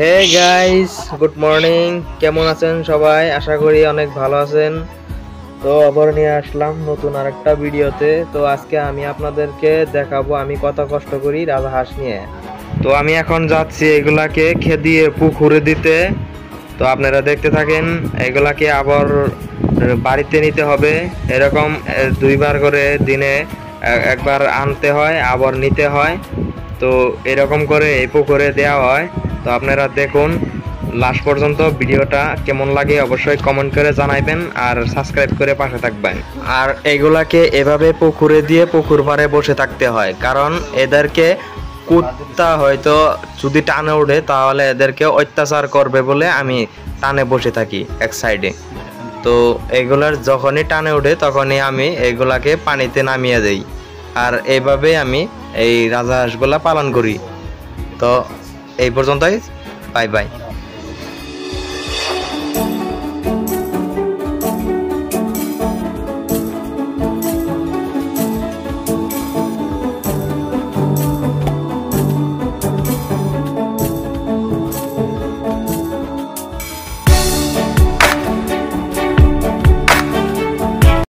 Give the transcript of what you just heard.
Hey guys good morning কেমন আছেন সবাই? আশা করি অনেক ভালো আছেন। তো আবার নিয়ে আসলাম নতুন আরেকটা ভিডিওতে। তো আজকে আমি আপনাদেরকে দেখাবো, আমি কত কষ্ট করি রাজা হাঁস নিয়ে। তো আমি এখন যাচ্ছি এগুলাকে খেদিয়ে পুকুরে দিতে। তো আপনারা দেখতে থাকেন, এগুলাকে আবার বাড়িতে নিতে হবে। এরকম দুইবার করে দিনে একবার আনতে হয়, আবার নিতে হয়। তো এরকম করে এই পুকুরে দেওয়া হয়। তো আপনারা দেখুন লাস্ট পর্যন্ত ভিডিওটা কেমন লাগে অবশ্যই কমেন্ট করে জানাইবেন আর সাবস্ক্রাইব করে পাশে থাকবেন। আর এগুলাকে এভাবে পুকুরে দিয়ে পুকুর পাড়ে বসে থাকতে হয়, কারণ এদেরকে কুত্তা হয়তো যদি টানে ওঠে তাহলে এদেরকে অত্যাচার করবে বলে আমি টানে বসে থাকি এক সাইডে তো এগুলার যখনই টানে ওঠে তখনই আমি এগুলাকে পানিতে নামিয়ে দেই। আর এইভাবে আমি এই রাজহাঁসগুলা পালন করি। তো এই পর্যন্তই বাই বাই